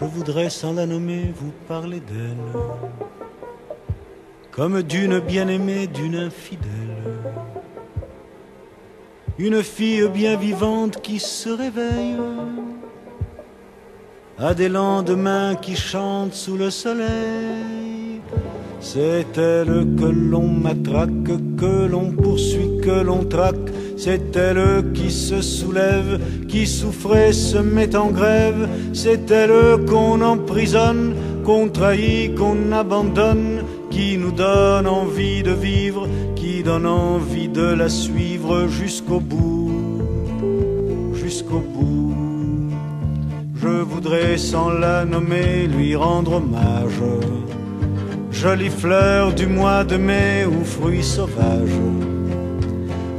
Je voudrais sans la nommer vous parler d'elle, comme d'une bien-aimée, d'une infidèle. Une fille bien vivante qui se réveille à des lendemains qui chantent sous le soleil. C'est elle que l'on matraque, que l'on poursuit, que l'on traque. C'est elle qui se soulève, qui souffrait, se met en grève. C'est elle qu'on emprisonne, qu'on trahit, qu'on abandonne, qui nous donne envie de vivre, qui donne envie de la suivre jusqu'au bout, jusqu'au bout. Je voudrais sans la nommer lui rendre hommage. Jolie fleur du mois de mai ou fruit sauvage.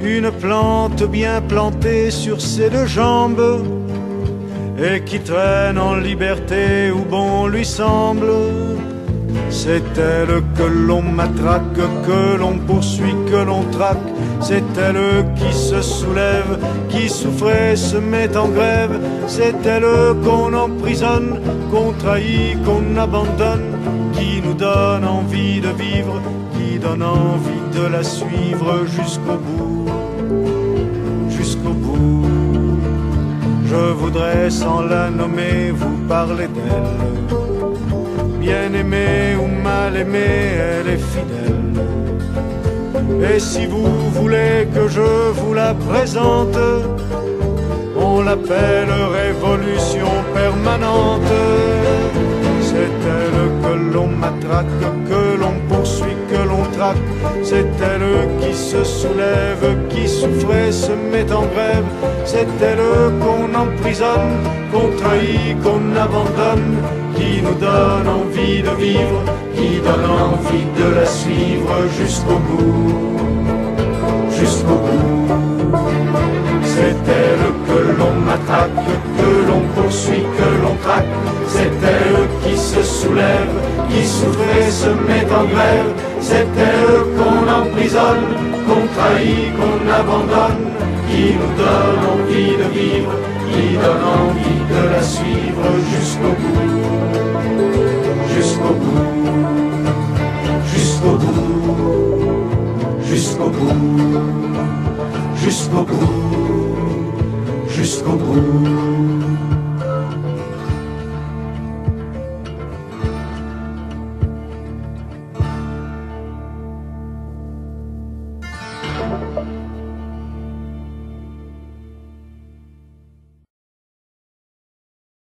Une plante bien plantée sur ses deux jambes et qui traîne en liberté où bon lui semble. C'est elle que l'on matraque, que l'on poursuit, que l'on traque. C'est elle qui se soulève, qui souffrait, se met en grève. C'est elle qu'on emprisonne, qu'on trahit, qu'on abandonne, donne envie de vivre, qui donne envie de la suivre jusqu'au bout, jusqu'au bout. Je voudrais sans la nommer vous parler d'elle bien aimée ou mal aimée, elle est fidèle. Et si vous voulez que je vous la présente, on l'appelle révolution permanente. Que l'on poursuit, que l'on traque. C'est elle qui se soulève, qui souffrait, se met en grève. C'est elle qu'on emprisonne, qu'on trahit, qu'on abandonne qui nous donne envie de vivre, qui donne envie de la suivre jusqu'au bout, jusqu'au bout. C'est elle que l'on matraque, que l'on poursuit, que l'on traque. C'est elle soulève, qui souffre et se met en grève. C'est elle qu'on emprisonne, qu'on trahit, qu'on abandonne, qui nous donne envie de vivre, qui donne envie de la suivre jusqu'au bout. Jusqu'au bout, jusqu'au bout, jusqu'au bout, jusqu'au bout, jusqu'au bout.